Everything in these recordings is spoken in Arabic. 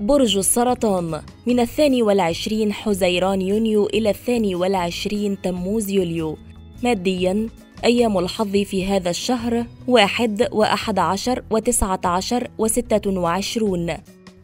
برج السرطان. من الثاني والعشرين حزيران يونيو إلى الثاني والعشرين تموز يوليو. مادياً أيام الحظ في هذا الشهر واحد وأحد عشر وتسعة عشر وستة وعشرون.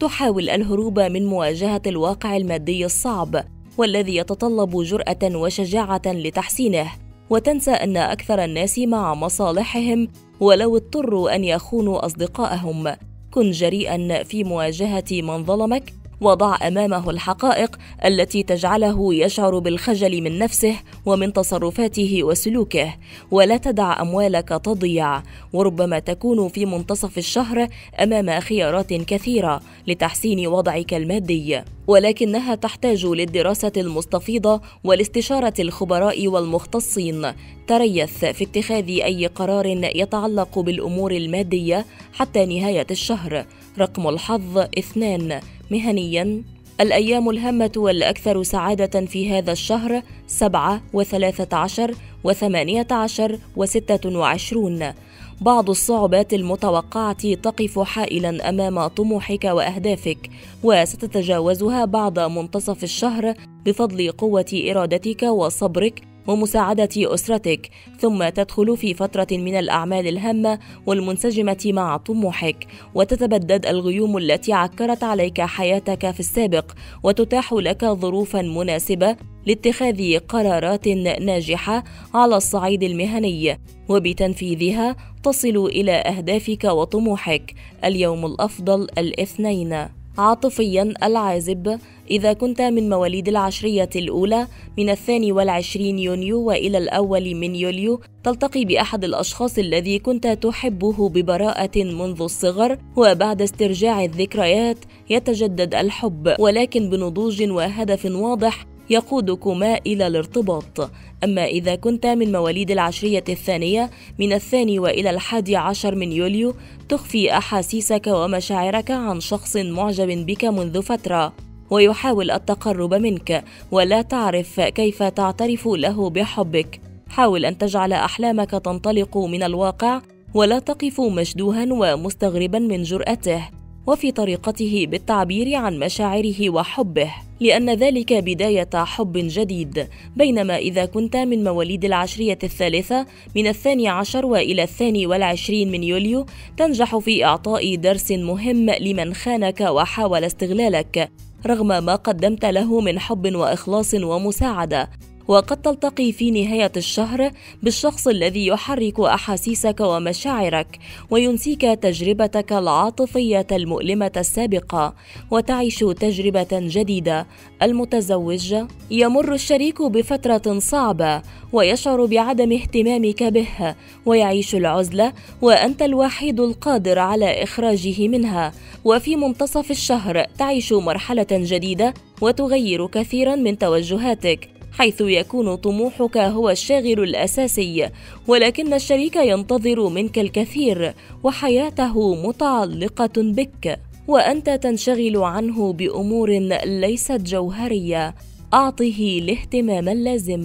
تحاول الهروب من مواجهة الواقع المادي الصعب والذي يتطلب جرأة وشجاعة لتحسينه. وتنسى أن أكثر الناس مع مصالحهم ولو اضطروا أن يخونوا أصدقائهم كن جريئا في مواجهة من ظلمك؟ وضع أمامه الحقائق التي تجعله يشعر بالخجل من نفسه ومن تصرفاته وسلوكه ولا تدع أموالك تضيع. وربما تكون في منتصف الشهر أمام خيارات كثيرة لتحسين وضعك المادي. ولكنها تحتاج للدراسة المستفيضة والاستشارة الخبراء والمختصين. تريث في اتخاذ أي قرار يتعلق بالأمور المادية حتى نهاية الشهر. رقم الحظ اثنان. مهنيا الأيام الهامة والأكثر سعادة في هذا الشهر سبعة وثلاثة عشر وثمانية عشر وستة وعشرون. بعض الصعوبات المتوقعة تقف حائلا أمام طموحك وأهدافك وستتجاوزها بعد منتصف الشهر بفضل قوة إرادتك وصبرك ومساعدة أسرتك، ثم تدخل في فترة من الأعمال الهامة والمنسجمة مع طموحك، وتتبدد الغيوم التي عكرت عليك حياتك في السابق، وتتاح لك ظروفا مناسبة لاتخاذ قرارات ناجحة على الصعيد المهني، وبتنفيذها تصل إلى أهدافك وطموحك. اليوم الأفضل الاثنين. عاطفيا العازب. إذا كنت من مواليد العشرية الأولى من الثاني والعشرين يونيو وإلى الأول من يوليو تلتقي بأحد الأشخاص الذي كنت تحبه ببراءة منذ الصغر وبعد استرجاع الذكريات يتجدد الحب ولكن بنضوج وهدف واضح يقودكما إلى الارتباط. أما إذا كنت من مواليد العشرية الثانية من الثاني وإلى الحادي عشر من يوليو تخفي أحاسيسك ومشاعرك عن شخص معجب بك منذ فترة ويحاول التقرب منك. ولا تعرف كيف تعترف له بحبك. حاول أن تجعل أحلامك تنطلق من الواقع ولا تقف مشدوها ومستغربا من جرأته. وفي طريقته بالتعبير عن مشاعره وحبه لأن ذلك بداية حب جديد بينما إذا كنت من مواليد العشرية الثالثة من الثاني عشر وإلى الثاني والعشرين من يوليو تنجح في إعطاء درس مهم لمن خانك وحاول استغلالك رغم ما قدمت له من حب وإخلاص ومساعدة. وقد تلتقي في نهاية الشهر بالشخص الذي يحرك أحاسيسك ومشاعرك وينسيك تجربتك العاطفية المؤلمة السابقة وتعيش تجربة جديدة. المتزوج يمر الشريك بفترة صعبة ويشعر بعدم اهتمامك به ويعيش العزلة وأنت الوحيد القادر على إخراجه منها. وفي منتصف الشهر تعيش مرحلة جديدة وتغير كثيرا من توجهاتك. حيث يكون طموحك هو الشاغل الأساسي ولكن الشريك ينتظر منك الكثير وحياته متعلقة بك وأنت تنشغل عنه بأمور ليست جوهرية. أعطه الاهتمام اللازم.